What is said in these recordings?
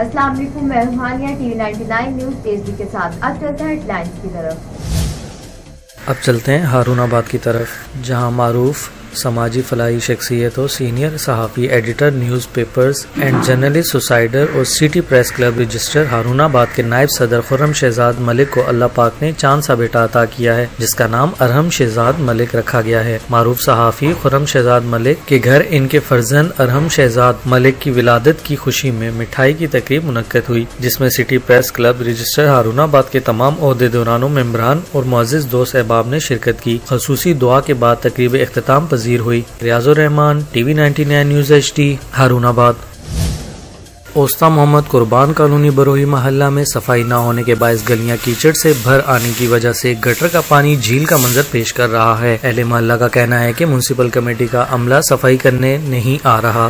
السلام علیکم، میں Ruhania T V ninety nine news S کے ساتھ اب چلتے ہیں ہیڈ لائنز کی طرف۔ اب چلتے ہیں ہارون آباد کی طرف، جہاں معروف سماجی فلاحی شخصیت اور سینئر صحافی editor, news papers and journalist society اور city press club register Haroonabad کے نائب صدر خرم شہزاد ملک کو اللہ پاک نے چاند سا بیٹا عطا کیا ہے، جس کا نام ارہم شہزاد ملک رکھا گیا ہے۔ معروف صحافی خرم شہزاد ملک کے گھر ان کے فرزن ارہم شہزاد ملک کی ولادت کی خوشی میں مٹھائی کی تقریب منعقد ہوئی، جس میں city press club register Haroonabad کے تمام عہدے دورانوں ممبران اور معزز دوست احباب نے شرکت کی۔ خصوصی دعا کے بعد تقریب اختتام پذیر پذیر ہوئی۔ Riaz ur-Rehman T V ninety nine, news H T Haroonabad. Avesta محمد قربان کالونی بروہی محلہ میں صفائی نہ ہونے کے باعث گلیاں کیچڑ سے بھر آنے کی وجہ سے گٹر کا پانی جھیل کا منظر پیش کر رہا ہے۔ اہل محلہ کا کہنا ہے کہ میونسپل کمیٹی کا عملہ صفائی کرنے نہیں آ رہا،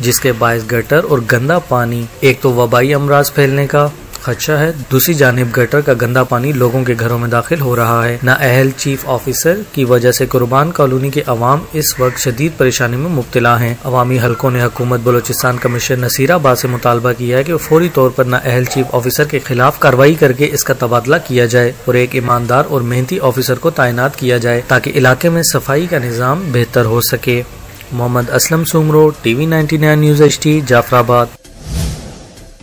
جس کے باعث گٹر اور گندا پانی، ایک تو وبائی امراض پھیلنے کا خدشہ ہے۔ دوسری جانب گٹر کا گندا پانی لوگوں کے گھروں میں داخل ہو رہا ہے۔ نہ اہل چیف آفیسر کی وجہ سے قربان کالونی کے عوام اس وقت شدید پریشانی میں مبتلا ہیں۔ عوامی حلقوں نے حکومت بلوچستان کمشنر نصیر آباد سے مطالبہ کیا ہے کہ فوری طور پر نہ اہل چیف آفیسر کے خلاف کاروائی کر کے اس کا تبادلہ کیا جائے اور ایک ایماندار اور محنتی آفیسر کو تعینات کیا جائے تاکہ علاقے میں صفائی کا نظام بہتر ہو سکے۔ Muhammad Aslam Soomro T V ninety nine news H T Jafarabad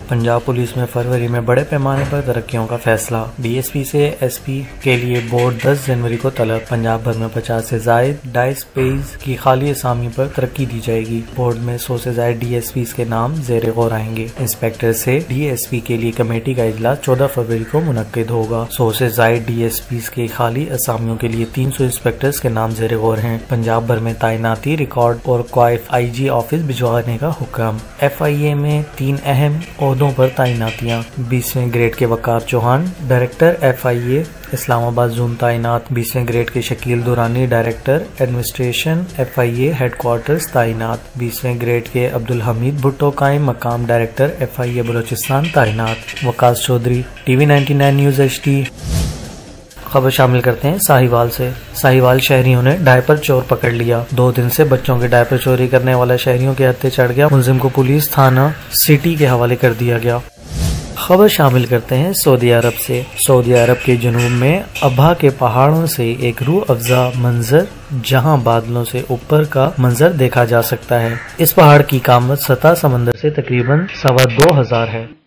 Punjab police میں فروری میں بڑے پیمانے پر ترقیوں کا فیصلہ۔ ڈی ایس پی سے ایس پی کے لیے بورڈ دس جنوری کو طلب۔ پنجاب بھر میں پچاس سے زائد ڈائس پیز کی خالی اسامی پر ترقی دی جائے گی۔ بورڈ میں سو سے زائد ڈی ایس پیز کے نام زیر غور آئیں گے۔ انسپیکٹر سے ڈی ایس پی کے لیے کمیٹی کا اجلاس چودہ فروری کو منعقد ہوگا۔ سو سے زائد ڈی ایس پیز کے خالی اسامیوں کے لیے تین سو انسپیکٹرز کے نام زیر غور ہیں۔ پنجاب بھر میں تعیناتی ریکارڈ اور کوائف آئی جی آفس بھجوانے کا حکم۔ ایف آئی اے میں تین اہم اور عہدوں پر تعیناتیاں۔ بیسویں گریڈ کے Waqar Chauhan, director F I A, Islamabad zone تعینات۔ بیسویں گریڈ کے Shakeel Durrani director, administration F I A headquarters تعینات۔ بیسویں گریڈ کے عبدالحمید بھٹو قائم مقام director F I A Balochistan تعینات۔ Vikas Chaudhry, T V ninety nine news H T خبر شامل کرتے ہیں۔ ساہیوال سے ساہیوال شہریوں نے ڈائپر چور پکڑ لیا۔ دو دن سے بچوں کے ڈائپر چوری کرنے والا شہریوں کے ہتھے چڑھ گیا۔ ملزم کو پولیس تھانہ سٹی کے حوالے کر دیا گیا۔ خبر شامل کرتے ہیں سعودی عرب سے۔ سعودی عرب کے جنوب میں ابھا کے پہاڑوں سے ایک روح افزا منظر جہاں بادلوں سے اوپر کا منظر دیکھا جا سکتا ہے۔ اس پہاڑ کی کامت سطح سمندر سے تقریباً سوا دو ہزار ہے۔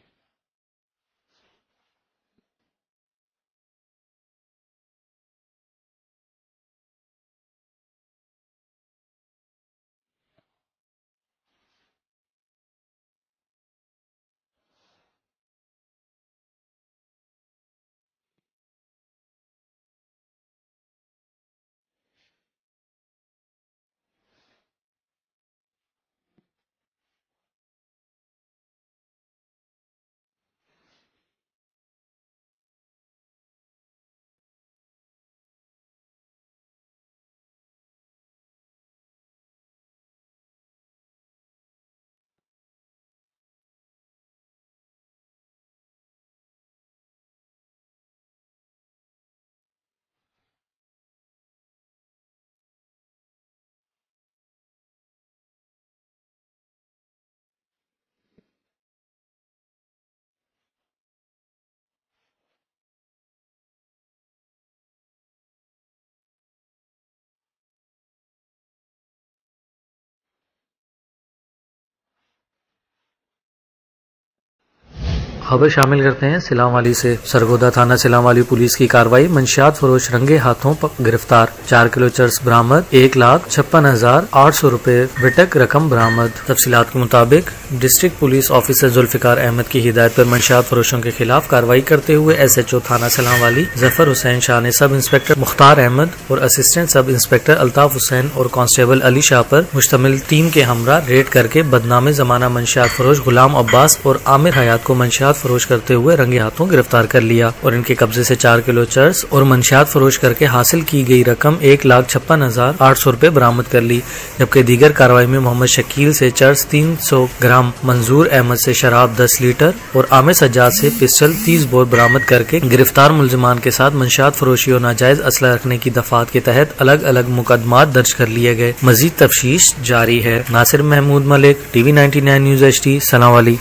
خبر شامل کرتے ہیں۔ سلام والی سے سرگودا تھانہ سلام والی پولیس کی کاروائی۔ منشیات فروش، رنگے ہاتھوں گرفتار۔ چار کلو چرس برامد ایک لاکھ چھپن ہزار آٹھ سو روپے وٹک رقم برامد تفصیلات کے مطابق، district police officer Zulfiqar Ahmed کی ہدایت پر منشیات فروشوں کے خلاف کاروائی کرتے ہوئے ایس ایچ او تھانہ سلام والی ظفر حسین شاہ نے سب انسپیکٹر مختار احمد اور assistant sub inspector Altaf Hussain اور کانسٹیبل علی شاہ پر مشتمل ٹیم کے ہمراہ ریڈ کر کے بدنام زمانہ منشیات فروش غلام عباس اور عامر حیات کو منشیات فروش کرتے ہوئے رنگے ہاتھوں گرفتار کر لیا اور ان کے قبضے سے چار کلو چرس اور منشیات فروش کر کے حاصل کی گئی رقم ایک لاکھ چھپن ہزار آٹھ سو روپے برامد کر لی، جبکہ دیگر کاروائی میں محمد شکیل سے چرس تین سو گرام، منظور احمد سے شراب دس لیٹر اور عامر سجاد سے پسٹل تیس بور برامد کر کے گرفتار ملزمان کے ساتھ منشیات فروشی اور ناجائز اسلحہ رکھنے کی دفعات کے تحت الگ الگ مقدمات درج کر لیے گئے۔ مزید تفتیش جاری ہے۔ Nasir Mahmood Malik, T V ninety nine news H T Salam Ali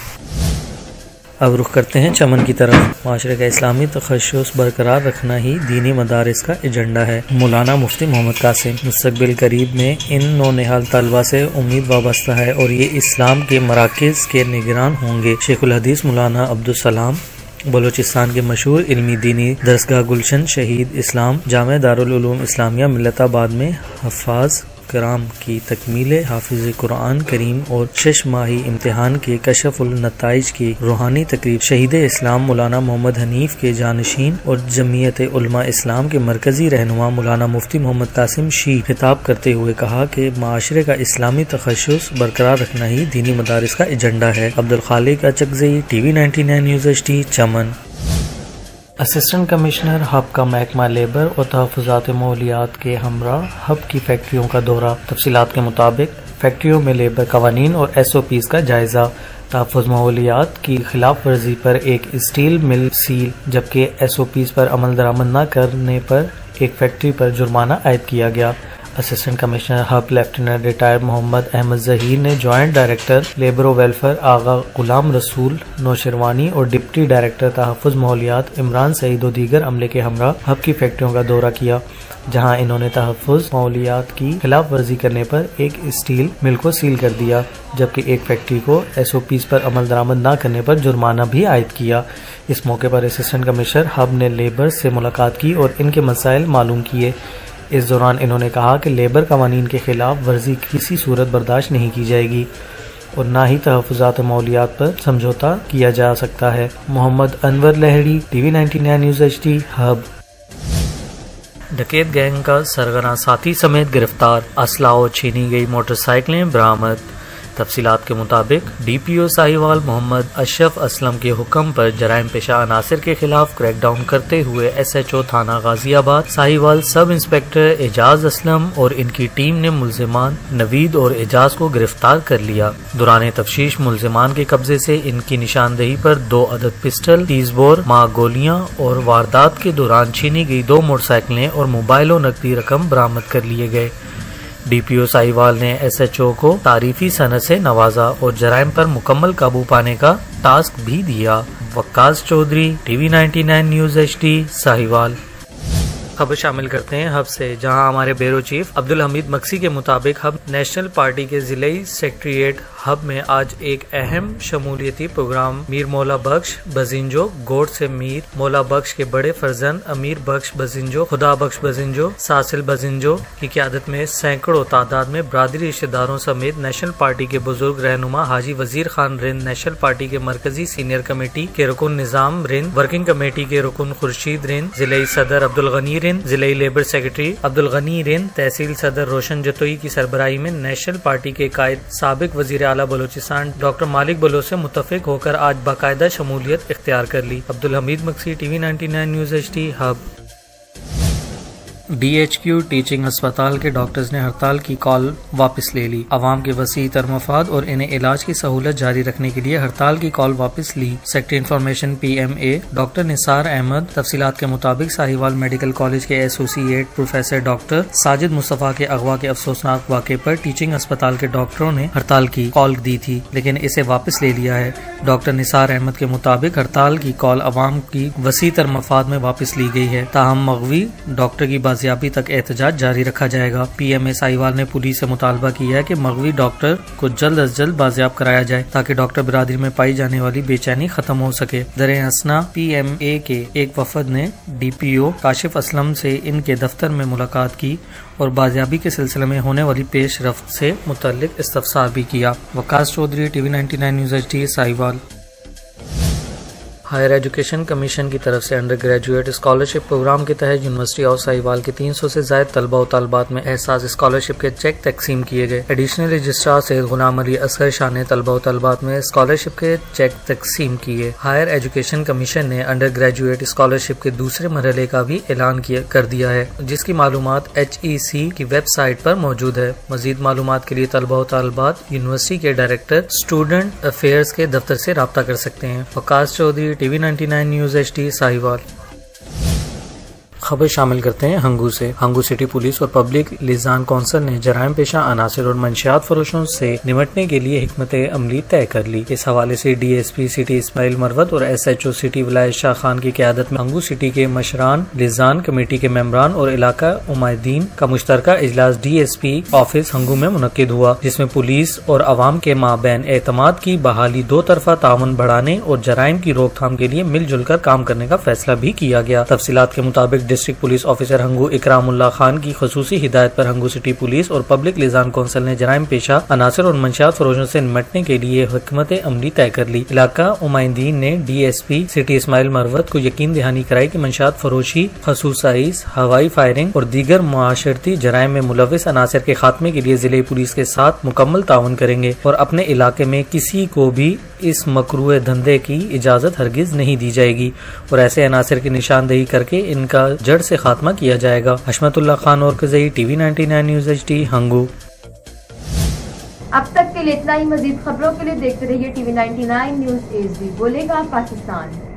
اب رخ کرتے ہیں چمن کی طرف۔ معاشرے کا اسلامی تخصص برقرار رکھنا ہی دینی مدارس کا ایجنڈا ہے۔ مولانا مفتی محمد قاسم، مستقبل قریب میں ان نو نحال طلبہ سے امید وابستہ ہے اور یہ اسلام کے مراکز کے نگران ہوں گے۔ شیخ الحدیث مولانا عبدالسلام، بلوچستان کے مشہور علمی دینی درسگاہ گلشن شہید اسلام، جامع دارالعلوم اسلامیہ ملت آباد میں حفاظ کرام کی تکمیل حافظ قرآن کریم اور شش ماہی امتحان کے کشف النتائج کی روحانی تقریب شہید اسلام مولانا محمد حنیف کے جانشین اور جمعیت علماء اسلام کے مرکزی رہنما مولانا مفتی محمد قاسم شی خطاب کرتے ہوئے کہا کہ معاشرے کا اسلامی تخصص برقرار رکھنا ہی دینی مدارس کا ایجنڈا ہے۔ Abdul Khaliq T V ninety nine news H T Chaman. Assistant commissioner Hub کا محکمہ لیبر اور تحفظات ماحولیات کے ہمراہ ہب کی فیکٹریوں کا دورہ۔ تفصیلات کے مطابق، فیکٹریوں میں لیبر قوانین اور ایس او پیز کا جائزہ۔ تحفظ ماحولیات کی خلاف ورزی پر ایک اسٹیل مل سیل، جبکہ ایس او پیز پر عمل درآمد نہ کرنے پر ایک فیکٹری پر جرمانہ عائد کیا گیا۔ Assistant commissioner Hub lieutenant retire Muhammad Ahmed Zaheer نے جوائنٹ ڈائریکٹر لیبر و ویلفیئر آغا غلام رسول نوشروانی اور ڈپٹی ڈائریکٹر تحفظ ماحولیات عمران سعید و دیگر عملے کے ہمراہ ہب کی فیکٹریوں کا دورہ کیا، جہاں انہوں نے تحفظ ماحولیات کی خلاف ورزی کرنے پر ایک اسٹیل مل کو سیل کر دیا، جبکہ ایک فیکٹری کو ایس او پیز پر عمل درآمد نہ کرنے پر جرمانہ بھی عائد کیا۔ اس موقع پر اسسٹنٹ کمشنر ہب نے لیبر سے ملاقات کی اور ان کے مسائل معلوم کیے۔ اس دوران انہوں نے کہا کہ لیبر قوانین کے خلاف ورزی کسی صورت برداشت نہیں کی جائے گی اور نہ ہی تحفظات ماحولیات پر سمجھوتا کیا جا سکتا ہے۔ Muhammad Anwar Lehri T V ninety nine news H T Hub. ڈکیت gang کا سرگنا ساتھی سمیت گرفتار، اسلحہ چھینی گئی موٹر سائیکلیں برآمد۔ تفصیلات کے مطابق D P O Sahiwal Muhammad Ashraf Aslam کے حکم پر جرائم پیشہ عناصر کے خلاف کریک ڈاؤن کرتے ہوئے ایس ایچ او تھانہ Ghaziabad, Sahiwal sub inspector Ejaz Aslam اور ان کی ٹیم نے ملزمان نوید اور اعجاز کو گرفتار کر لیا۔ دوران تفتیش ملزمان کے قبضے سے ان کی نشاندہی پر دو عدد پسٹل، تیز بور ماں گولیاں اور واردات کے دوران چھینی گئی دو موٹر سائیکلیں اور موبائل و نقدی رقم برامد کر لیے گئے۔ ڈی پی او ساہیوال نے ایس ایچ او کو تعریفی صنعت سے نوازا اور جرائم پر مکمل قابو پانے کا ٹاسک بھی دیا۔ Vikas Chaudhry, T V ninety nine news H D, Sahiwal. خبر شامل کرتے ہیں ہب سے، جہاں ہمارے بیرو چیف عبد الحمید مکسی کے مطابق ہب نیشنل پارٹی کے ضلعی سیکٹریٹ ہب میں آج ایک اہم شمولیتی پروگرام میر مولا بخش بزنجو گوٹ سے میر مولا بخش کے بڑے فرزن امیر بخش بزنجو، خدا بخش بزنجو ساسل بزنجو کی قیادت میں سینکڑوں تعداد میں برادری رشتے داروں سمیت نیشنل پارٹی کے بزرگ رہنما حاجی وزیر خان رند، نیشنل پارٹی کے مرکزی سینئر کمیٹی کے رکن نظام رند، ورکنگ کمیٹی کے رکن خورشید رند، ضلعی صدر عبد الغنی رند ضلعی لیبر سیکرٹری عبد الغنی رند تحصیل صدر روشن جتوئی کی سربراہی میں نیشنل پارٹی کے قائد سابق وزیر اعلیٰ بلوچستان ڈاکٹر مالک بلو سے متفق ہو کر آج باقاعدہ شمولیت اختیار کر لی۔ Abdul Hameed Maksi, T V ninety nine, news H T, Hub. D H Q teaching اسپتال کے ڈاکٹرز نے ہڑتال کی کال واپس لے لی۔ عوام کے وسیع تر مفاد اور انہیں علاج کی سہولت جاری رکھنے کے لیے ہڑتال کی کال واپس لی۔ Secretary information P M A doctor Nisar Ahmed, تفصیلات کے مطابق ساہیوال میڈیکل کالج کے associate professor doctor Sajid Mustafa کے اغوا کے افسوسناک واقعے پر ٹیچنگ اسپتال کے ڈاکٹروں نے ہڑتال کی کال دی تھی، لیکن اسے واپس لے لیا ہے۔ ڈاکٹر نثار احمد کے مطابق ہڑتال کی کال عوام کی وسیع تر مفاد میں واپس لی گئی ہے۔ تاہم مغوی، ڈاکٹر کی بازیابی تک احتجاج جاری رکھا جائے گا۔ پی ایم اے سائیوال نے پولیس سے مطالبہ کیا ہے کہ مغوی ڈاکٹر کو جلد از جلد بازیاب کرایا جائے تاکہ ڈاکٹر برادری میں پائی جانے والی بے چینی ختم ہو سکے۔ در ہسنا پی ایم اے کے ایک وفد نے D P O Kashif Aslam سے ان کے دفتر میں ملاقات کی اور بازیابی کے سلسلے میں ہونے والی پیش رفت سے متعلق استفسار بھی کیا۔ Vikas Chaudhry, T V ninety nine news H D Sahiwal higher education commission کی طرف سے انڈر گریجویٹ اسکالرشپ پروگرام کے تحت یونیورسٹی آف ساہیوال کے تین سو سے زائد طلبہ و طالبات میں احساس اسکالرشپ کے چیک تقسیم کیے گئے۔ ایڈیشنل رجسٹرار سید غلام علی اصغر شاہ نے طلبہ و طالبات میں اسکالرشپ کے چیک تقسیم کیے۔ ہائر ایجوکیشن کمیشن نے انڈر گریجویٹ اسکالرشپ کے دوسرے مرحلے کا بھی اعلان کر دیا ہے، جس کی معلومات ایچ ای سی کی ویب سائٹ پر موجود ہے۔ مزید معلومات کے لیے طلبہ و طالبات یونیورسٹی کے ڈائریکٹر اسٹوڈنٹ افیئرس کے دفتر سے رابطہ کر سکتے ہیں۔ Vikas Chaudhry T V ninety nine news H T Sahiwal. خبر شامل کرتے ہیں ہنگو سے۔ ہنگو سٹی پولیس اور پبلک لیزان کونسل نے جرائم پیشہ عناصر اور منشیات فروشوں سے نمٹنے کے لیے حکمت عملی طے کر لی۔ اس حوالے سے D S P city Ismail Marwat اور ایس ایچ او سٹی ولایت شاہ خان کی قیادت میں ہنگو سٹی کے مشران لیزان کمیٹی کے ممبران اور علاقہ امائدین کا مشترکہ اجلاس D S P office Hangu میں منعقد ہوا، جس میں پولیس اور عوام کے مابین اعتماد کی بحالی دو طرفہ تعاون بڑھانے اور جرائم کی روک تھام کے لیے مل جل کر کام کرنے کا فیصلہ بھی کیا گیا۔ تفصیلات کے مطابق district police officer Hangu Ikramullah Khan کی خصوصی ہدایت پر ہنگو سٹی پولیس اور پبلک لیزان کونسل نے جرائم پیشہ عناصر اور منشیات فروشوں سے نمٹنے کے لیے حکمت عملی طے کر لی۔ علاقہ امائندین نے D S P city Ismail Marwat کو یقین دہانی کرائی کہ منشیات فروشی خصوصائز ہوائی فائرنگ اور دیگر معاشرتی جرائم میں ملوث عناصر کے خاتمے کے لیے ضلع پولیس کے ساتھ مکمل تعاون کریں گے اور اپنے علاقے میں کسی کو بھی اس مکروع دھندے کی اجازت ہرگز نہیں دی جائے گی اور ایسے عناصر کی نشاندہی کر کے ان کا جڑ سے خاتمہ کیا جائے گا۔ Hashmatullah Khan Orakzai T V ninety nine news H D, Hangu. اب تک کے لیے اتنا ہی، مزید خبروں کے لیے دیکھتے رہیے T V ninety nine news H D. بولے گا پاکستان۔